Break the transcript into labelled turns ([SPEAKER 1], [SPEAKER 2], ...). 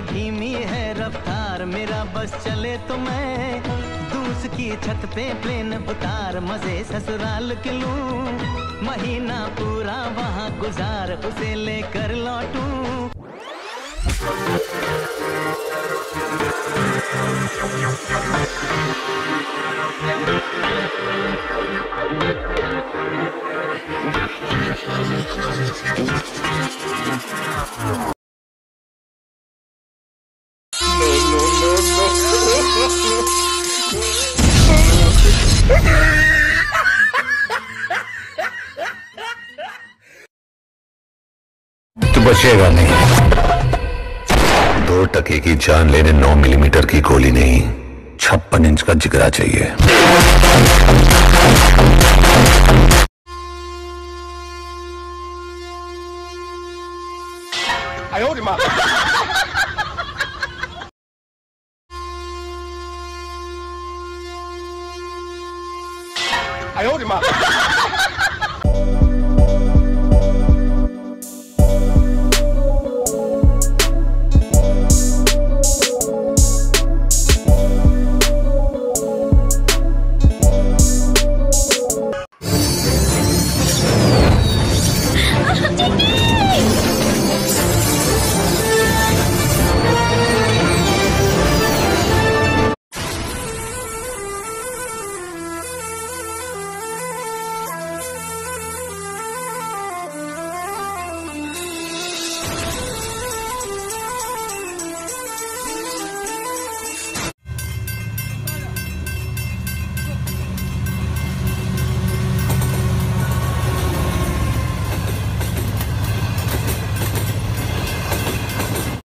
[SPEAKER 1] धीमी है, रफ्तार मेरा बस चले तो मैं। दूस की छत पे प्लेन उतार, मज़े ससुराल के लूँ। महीना पूरा वहाँ गुजार, उसे लेकर लौटूं।
[SPEAKER 2] तू बचेगा नहीं दो टके की जान लेने नौ मिलीमीटर की गोली नहीं, छप्पन इंच का जिगरा चाहिए
[SPEAKER 3] I owed him up. 哎呦我的妈！